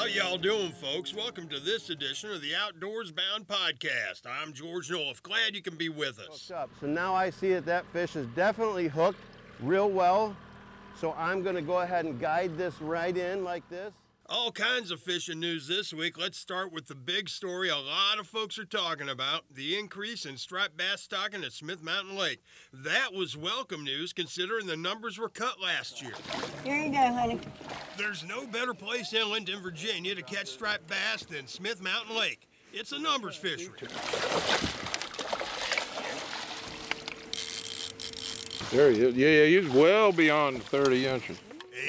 How y'all doing, folks? Welcome to this edition of the Outdoors Bound podcast. I'm George Noleff. Glad you can be with us. Up? So now I see that that fish is definitely hooked real well. So I'm going to go ahead and guide this right in like this. All kinds of fishing news this week. Let's start with the big story a lot of folks are talking about the increase in striped bass stocking at Smith Mountain Lake. That was welcome news considering the numbers were cut last year. Here you go, honey. There's no better place inland in Virginia to catch striped bass than Smith Mountain Lake. It's a numbers fishery. There he is. Yeah, yeah, he's well beyond 30 inches.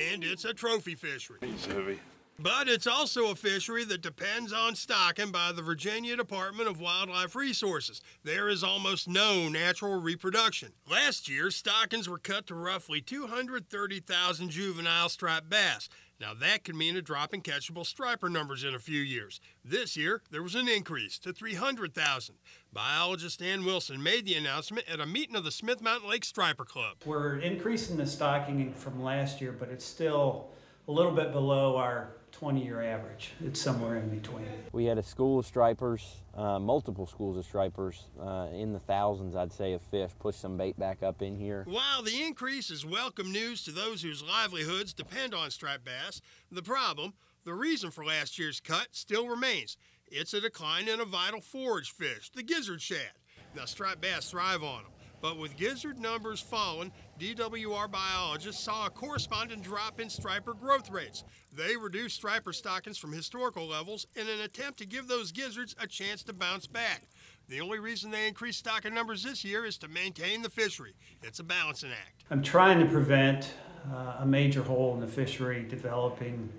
And it's a trophy fishery. He's heavy. But it's also a fishery that depends on stocking by the Virginia Department of Wildlife Resources. There is almost no natural reproduction. Last year, stockings were cut to roughly 230,000 juvenile striped bass. Now, that could mean a drop in catchable striper numbers in a few years. This year, there was an increase to 300,000. Biologist Ann Wilson made the announcement at a meeting of the Smith Mountain Lake Striper Club. We're increasing the stocking from last year, but it's still a little bit below our 20 year average. It's somewhere in between. We had a school of stripers, uh, multiple schools of stripers, uh, in the thousands, I'd say, of fish. Push some bait back up in here. While the increase is welcome news to those whose livelihoods depend on striped bass, the problem, the reason for last year's cut, still remains. It's a decline in a vital forage fish, the gizzard shad. Now, striped bass thrive on them. But with gizzard numbers falling, DWR biologists saw a corresponding drop in striper growth rates. They reduced striper stockings from historical levels in an attempt to give those gizzards a chance to bounce back. The only reason they increased stocking numbers this year is to maintain the fishery. It's a balancing act. I'm trying to prevent uh, a major hole in the fishery developing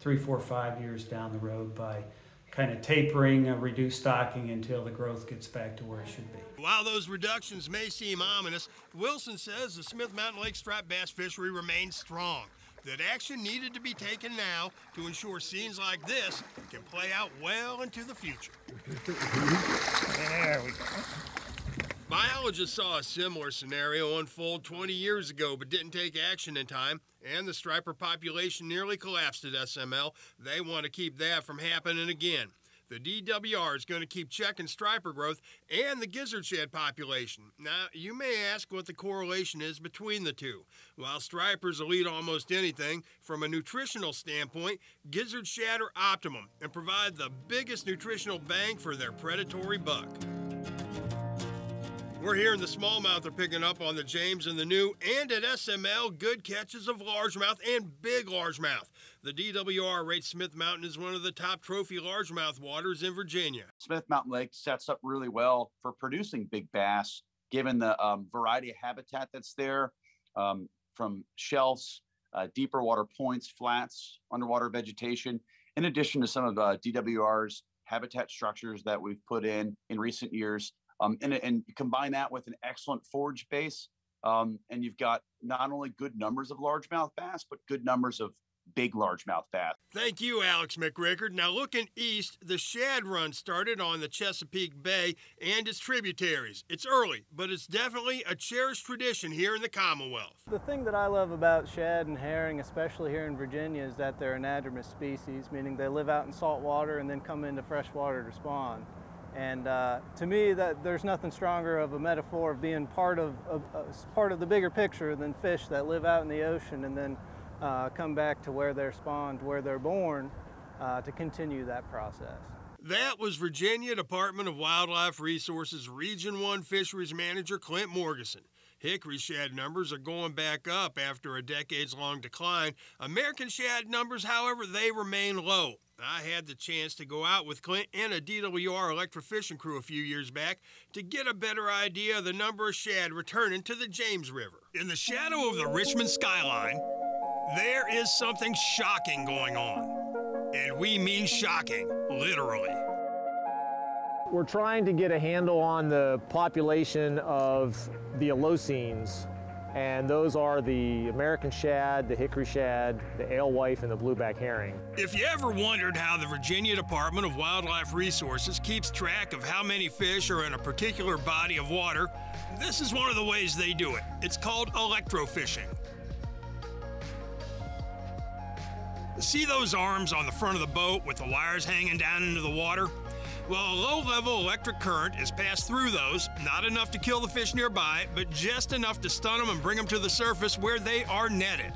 three, four, five years down the road by kind of tapering a reduced stocking until the growth gets back to where it should be. While those reductions may seem ominous, Wilson says the Smith Mountain Lake striped bass fishery remains strong. That action needed to be taken now to ensure scenes like this can play out well into the future. There we go. Biologists saw a similar scenario unfold 20 years ago but didn't take action in time, and the striper population nearly collapsed at SML. They want to keep that from happening again. The DWR is going to keep checking striper growth and the gizzard shad population. Now, you may ask what the correlation is between the two. While stripers will eat almost anything, from a nutritional standpoint, gizzard shad are optimum and provide the biggest nutritional bang for their predatory buck. We're hearing the smallmouth are picking up on the James and the new, and at SML, good catches of largemouth and big largemouth. The DWR rates Smith Mountain as one of the top trophy largemouth waters in Virginia. Smith Mountain Lake sets up really well for producing big bass, given the um, variety of habitat that's there, um, from shelves, uh, deeper water points, flats, underwater vegetation, in addition to some of uh, DWR's habitat structures that we've put in in recent years um, and, and combine that with an excellent forage base, um, and you've got not only good numbers of largemouth bass, but good numbers of big largemouth bass. Thank you, Alex McCrickard. Now, looking east, the shad run started on the Chesapeake Bay and its tributaries. It's early, but it's definitely a cherished tradition here in the Commonwealth. The thing that I love about shad and herring, especially here in Virginia, is that they're anadromous species, meaning they live out in salt water and then come into fresh water to spawn. And uh, to me, that there's nothing stronger of a metaphor of being part of, of uh, part of the bigger picture than fish that live out in the ocean and then uh, come back to where they're spawned, where they're born, uh, to continue that process. That was Virginia Department of Wildlife Resources Region 1 Fisheries Manager Clint Morgeson. Hickory shad numbers are going back up after a decades long decline. American shad numbers, however, they remain low. I had the chance to go out with Clint and a DWR electrofishing crew a few years back to get a better idea of the number of shad returning to the James River. In the shadow of the Richmond skyline, there is something shocking going on. And we mean shocking, literally. We're trying to get a handle on the population of the Alosines, and those are the American shad, the hickory shad, the alewife, and the blueback herring. If you ever wondered how the Virginia Department of Wildlife Resources keeps track of how many fish are in a particular body of water, this is one of the ways they do it. It's called electrofishing. See those arms on the front of the boat with the wires hanging down into the water? Well, a low level electric current is passed through those, not enough to kill the fish nearby, but just enough to stun them and bring them to the surface where they are netted.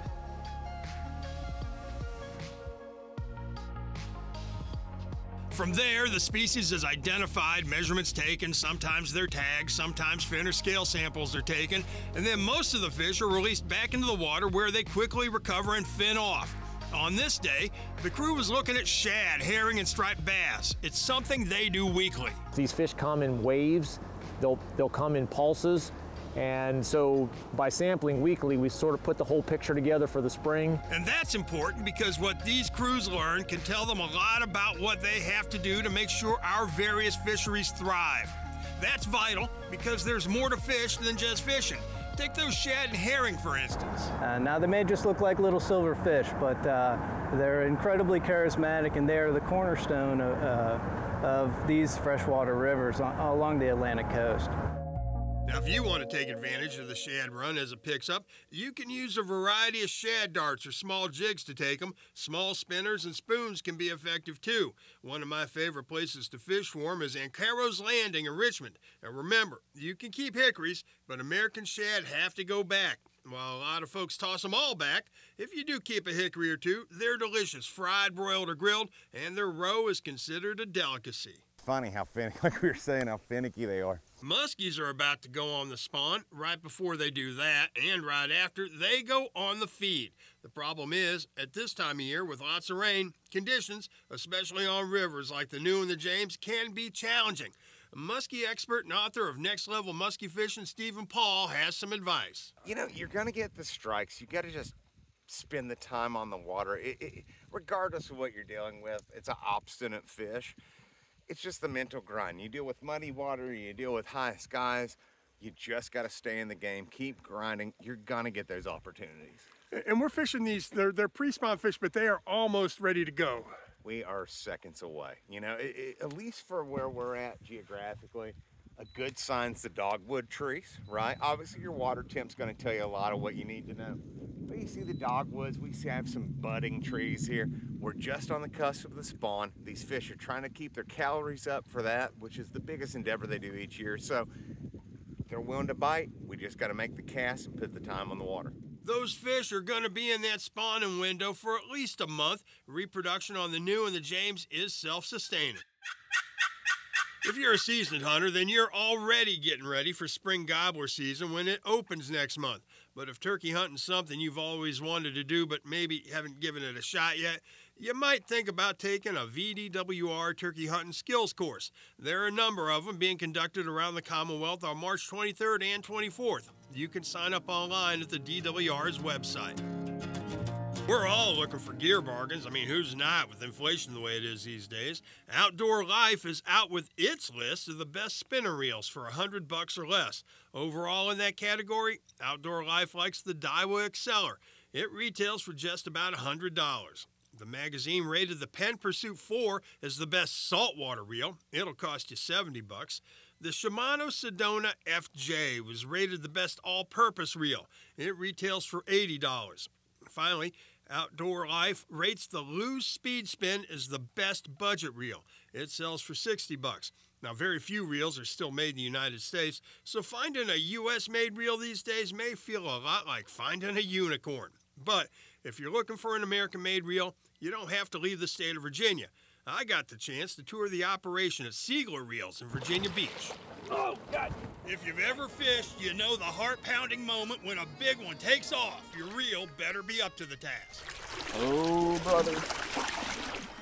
From there, the species is identified, measurements taken, sometimes they're tagged, sometimes fin or scale samples are taken, and then most of the fish are released back into the water where they quickly recover and fin off. On this day, the crew was looking at shad, herring, and striped bass. It's something they do weekly. These fish come in waves, they'll, they'll come in pulses, and so by sampling weekly, we sort of put the whole picture together for the spring. And that's important because what these crews learn can tell them a lot about what they have to do to make sure our various fisheries thrive. That's vital because there's more to fish than just fishing. Take those shad and herring, for instance. Uh, now, they may just look like little silver fish, but uh, they're incredibly charismatic and they are the cornerstone of, uh, of these freshwater rivers along the Atlantic coast. Now, if you want to take advantage of the shad run as it picks up, you can use a variety of shad darts or small jigs to take them. Small spinners and spoons can be effective too. One of my favorite places to fish for is Ancarrow's Landing in Richmond. Now, remember, you can keep hickories, but American shad have to go back. While a lot of folks toss them all back, if you do keep a hickory or two, they're delicious, fried, broiled, or grilled, and their roe is considered a delicacy funny how finicky, like we were saying, how finicky they are. Muskies are about to go on the spawn. Right before they do that, and right after, they go on the feed. The problem is, at this time of year, with lots of rain, conditions, especially on rivers like the New and the James, can be challenging. A muskie expert and author of Next Level Muskie Fishing, Stephen Paul, has some advice. You know, you're going to get the strikes. You got to just spend the time on the water. It, it, regardless of what you're dealing with, it's an obstinate fish it's just the mental grind. You deal with muddy water, you deal with high skies, you just got to stay in the game, keep grinding. You're gonna get those opportunities. And we're fishing these, they're, they're pre-spawn fish, but they are almost ready to go. We are seconds away. You know, it, it, at least for where we're at geographically, a good sign's the dogwood trees, right? Obviously your water temp's gonna tell you a lot of what you need to know. But you see the dogwoods, we have some budding trees here. We're just on the cusp of the spawn. These fish are trying to keep their calories up for that, which is the biggest endeavor they do each year. So they're willing to bite. We just got to make the cast and put the time on the water. Those fish are going to be in that spawning window for at least a month. Reproduction on the new and the James is self-sustaining. If you're a seasoned hunter, then you're already getting ready for spring gobbler season when it opens next month. But if turkey hunting's something you've always wanted to do but maybe haven't given it a shot yet, you might think about taking a VDWR turkey hunting skills course. There are a number of them being conducted around the Commonwealth on March 23rd and 24th. You can sign up online at the DWR's website. We're all looking for gear bargains. I mean, who's not with inflation the way it is these days? Outdoor Life is out with its list of the best spinner reels for 100 bucks or less. Overall in that category, Outdoor Life likes the Daiwa Exceler. It retails for just about $100. The magazine rated the Penn Pursuit 4 as the best saltwater reel. It'll cost you 70 bucks. The Shimano Sedona FI was rated the best all-purpose reel. It retails for $80. Finally, Outdoor Life rates the Lew's Speed Spin as the best budget reel. It sells for 60 bucks. Now, very few reels are still made in the United States, so finding a US made reel these days may feel a lot like finding a unicorn. But if you're looking for an American made reel, you don't have to leave the state of Virginia. I got the chance to tour the operation at Seigler Reels in Virginia Beach. Oh, God! If you've ever fished, you know the heart pounding moment when a big one takes off. Your reel better be up to the task. Oh, brother.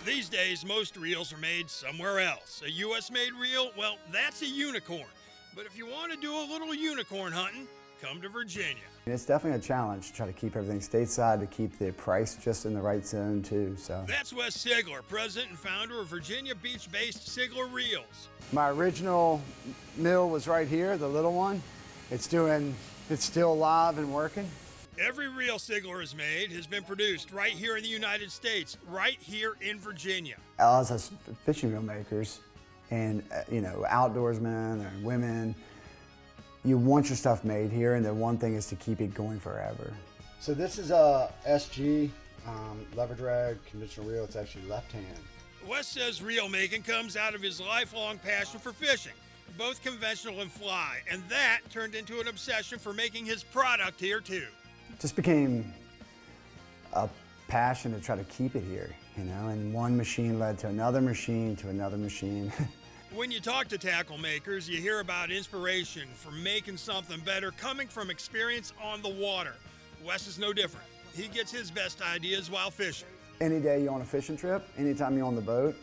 These days, most reels are made somewhere else. A U.S. made reel, well, that's a unicorn. But if you want to do a little unicorn hunting, come to Virginia. It's definitely a challenge to try to keep everything stateside, to keep the price just in the right zone too. So That's Wes Seigler, president and founder of Virginia Beach-based Seigler Reels. My original mill was right here, the little one. It's doing, it's still alive and working. Every reel Seigler has made has been produced right here in the United States, right here in Virginia. As us fishing reel makers and, uh, you know, outdoorsmen and women, you want your stuff made here, and the one thing is to keep it going forever. So this is a SG Um, lever drag, conventional reel, it's actually left hand. Wes says reel making comes out of his lifelong passion for fishing, both conventional and fly, and that turned into an obsession for making his product here too. Just became a passion to try to keep it here, you know, and one machine led to another machine to another machine. when you talk to tackle makers, you hear about inspiration for making something better coming from experience on the water. Wes is no different. He gets his best ideas while fishing. Any day you're on a fishing trip, anytime you're on the boat,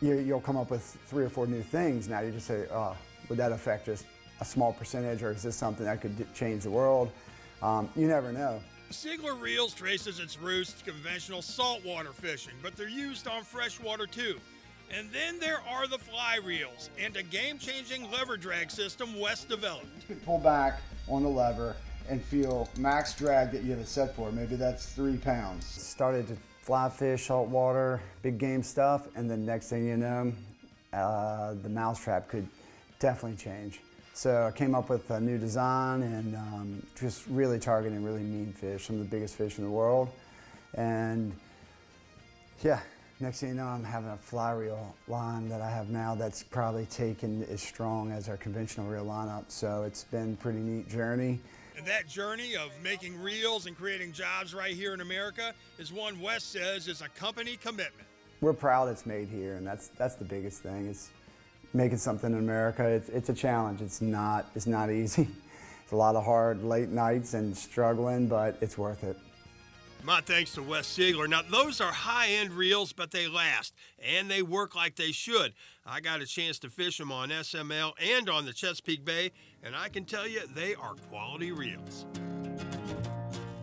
you, will come up with three or four new things. Now you just say, oh, would that affect just a small percentage or is this something that could change the world? Um, you never know. Seigler Reels traces its roots to conventional saltwater fishing, but they're used on freshwater too. And then there are the fly reels and a game-changing lever drag system Wes developed. You can pull back on the lever and feel max drag that you have it set for. Maybe that's three pounds. Started to fly fish, saltwater, big game stuff, and then next thing you know, uh, the mousetrap could definitely change. So I came up with a new design and um, just really targeting really mean fish, some of the biggest fish in the world. And yeah, next thing you know, I'm having a fly reel line that I have now that's probably taken as strong as our conventional reel lineup. So it's been a pretty neat journey. And that journey of making reels and creating jobs right here in America is one Wes says is a company commitment. We're proud it's made here, and that's that's the biggest thing. It's making something in America, it's, it's a challenge. It's not, it's not easy. It's a lot of hard late nights and struggling, but it's worth it. My thanks to Wes Seigler. Now, those are high end reels, but they last and they work like they should. I got a chance to fish them on SML and on the Chesapeake Bay, and I can tell you they are quality reels.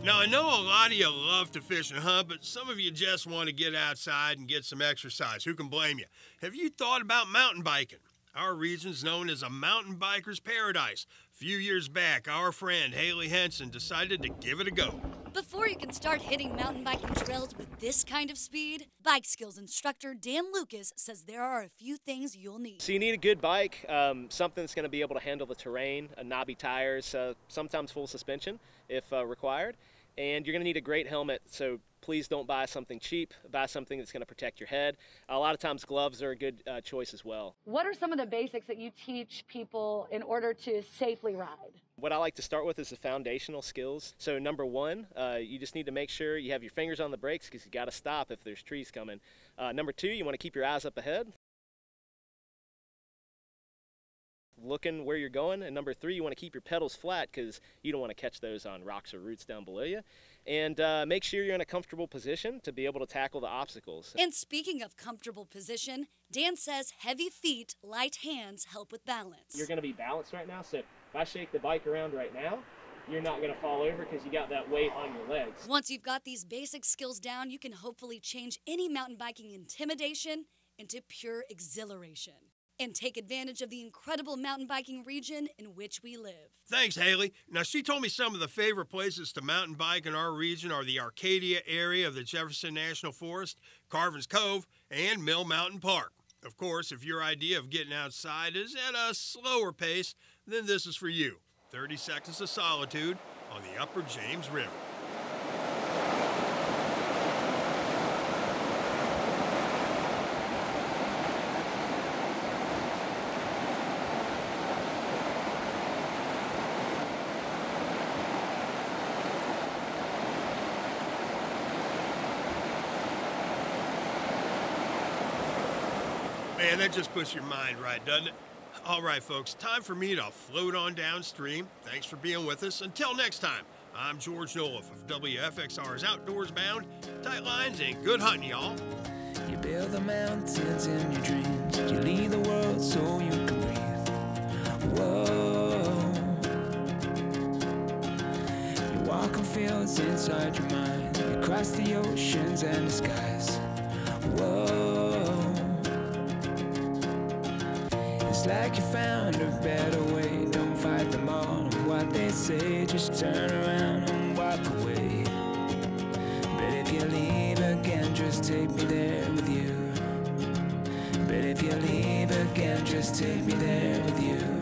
Now, I know a lot of you love to fish and hunt, but some of you just want to get outside and get some exercise. Who can blame you? Have you thought about mountain biking? Our region's known as a mountain biker's paradise. A few years back, our friend Haley Henson decided to give it a go. Before you can start hitting mountain biking trails with this kind of speed, bike skills instructor Dan Lucas says there are a few things you'll need. So you need a good bike, um, something that's going to be able to handle the terrain, uh, knobby tires, uh, sometimes full suspension if uh, required and you're going to need a great helmet. So please don't buy something cheap. Buy something that's going to protect your head. A lot of times, gloves are a good uh, choice as well. What are some of the basics that you teach people in order to safely ride? What I like to start with is the foundational skills. So number one, uh, you just need to make sure you have your fingers on the brakes because you got to stop if there's trees coming. Uh, number two, you want to keep your eyes up ahead. looking where you're going. And number three, you want to keep your pedals flat because you don't want to catch those on rocks or roots down below you. And uh, make sure you're in a comfortable position to be able to tackle the obstacles. And speaking of comfortable position, Dan says heavy feet, light hands help with balance. You're going to be balanced right now. So if I shake the bike around right now, you're not going to fall over because you got that weight on your legs. Once you've got these basic skills down, you can hopefully change any mountain biking intimidation into pure exhilaration and take advantage of the incredible mountain biking region in which we live. Thanks, Haley. Now, she told me some of the favorite places to mountain bike in our region are the Arcadia area of the Jefferson National Forest, Carvin's Cove, and Mill Mountain Park. Of course, if your idea of getting outside is at a slower pace, then this is for you 30 Seconds of Solitude on the Upper James River. Man, that just puts your mind right, doesn't it? All right, folks, time for me to float on downstream. Thanks for being with us. Until next time, I'm George Noleff of WFXR's Outdoors Bound. Tight lines and good hunting, y'all. You build the mountains in your dreams. You lead the world so you can breathe. Whoa. You walk on fields inside your mind. You cross the oceans and the skies. Whoa. Like you found a better way. Don't fight them all what they say. Just turn around and walk away. But if you leave again, just take me there with you. But if you leave again, just take me there with you.